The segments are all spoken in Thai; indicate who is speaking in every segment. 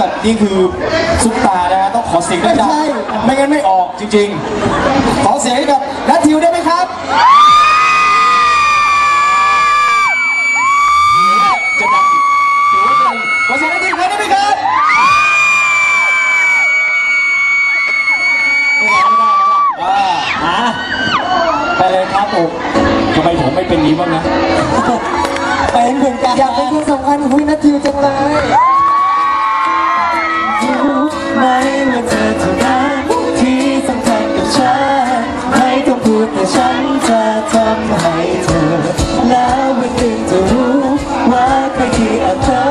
Speaker 1: แบบนี่คือซุปตานะฮะต้องขอเสียงดัง
Speaker 2: ไม่ใช่
Speaker 1: ๆไม่งั้นไม่ออกจริงๆ ขอเสียงให้กับนัททิวได้ไหมครับ จะดังถือว่าจะดังขอเสียงนัททิวได้ไหมครับไม่ได้ไม่ได้แล้วล่ะอ่าไปเลยครับผมทำไมผมไม่เป็นนี้บ้างนะ
Speaker 2: เป็นเหมือนกันอยากเป็นคนสำคัญของพี่นัททิวจังเลย
Speaker 3: ทำให้เธอ แล้ววันหนึ่งจะรู้ว่าใครที่เอาเธอ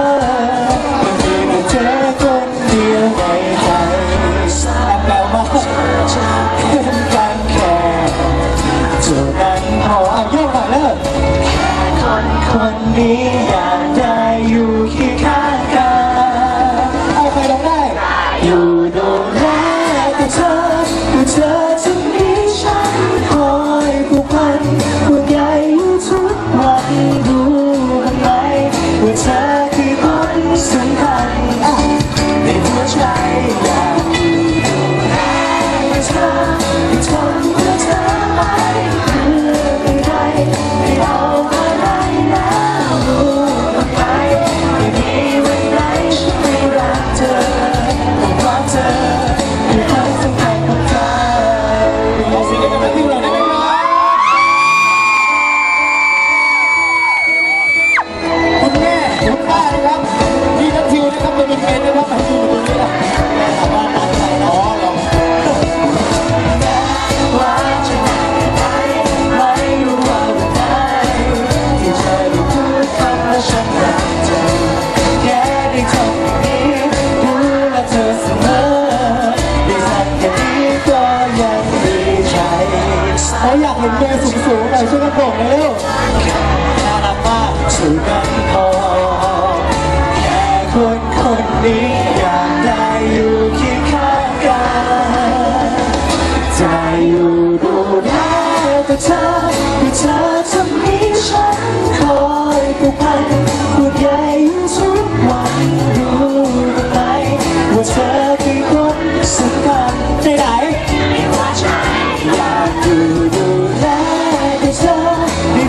Speaker 3: มันมีแต่เธอคนเดียวในใจแปลว่าเป็นการแค่เท่านั้นพอเอาโยกหน่อยเลิกคนคนนี้อยากได้ เขา
Speaker 2: อ
Speaker 3: ยากเห็นเบ
Speaker 1: ย์
Speaker 3: สูง
Speaker 2: ๆหน่อยช่วยกันโบกเลยเร็ว
Speaker 3: น่ารักมากช่วยกันพ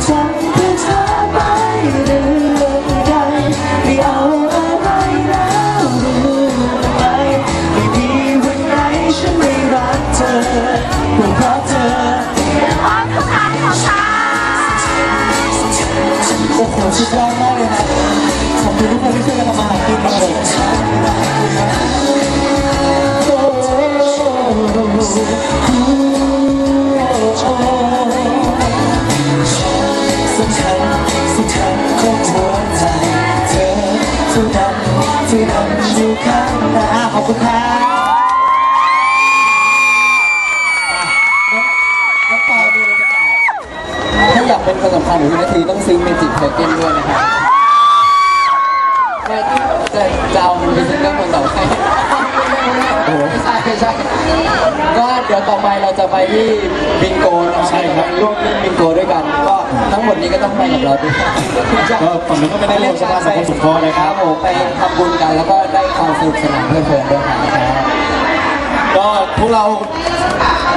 Speaker 3: ได้ทำเพื่อเธอไปเรื่อยใดไม่เอาอะไรแล้วรู้ไหมไม่มีวันไหนฉันไม่รักเธอเพราะเธอ
Speaker 2: โอ้โหสุดยอดมากเลยครับขอบคุณทุกคนที่ช่วยกันทำมาหากินครับผม
Speaker 3: สำคัญสำคัญของหัวใจ เธอเท่านั้นที่นำอยู่ข้างหน้าขอบคุณครับ
Speaker 2: น้องปอมีอะไรจะกล่าถ้าอยากเป็นคนสำคัญของพี่นาทีต้องซื้อเมจิกโทเก้นด้วยนะครับไม่จะจะเอามันเป็นเรื่องคนต่อไปโอ้ไม่ ใช่ไม่ใช่ก็เดี๋ยวต่อไปเราจะไปที่บิงโกนะครับ
Speaker 1: ใช่ครับ
Speaker 2: ร่วมเล่นบิงโกด้วยกัน ก็ทั้งหมดนี้ก็ต้องไปกับเราด้วย
Speaker 1: ก็ฝั่งนู้นก็ไม่ได้เล่นสภาสังคมสงเคราะห์นะ
Speaker 2: ค
Speaker 1: ค
Speaker 2: รั
Speaker 1: รั
Speaker 2: บบผมไปทำบุญกันแล้วก็ได้ความสนุกสนานเพลิดเพลินด้วยครับ
Speaker 1: ก็พวกเรา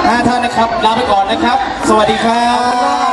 Speaker 1: ห้าท่านนะครับลาไปก่อนนะครับ สวัสดีครับ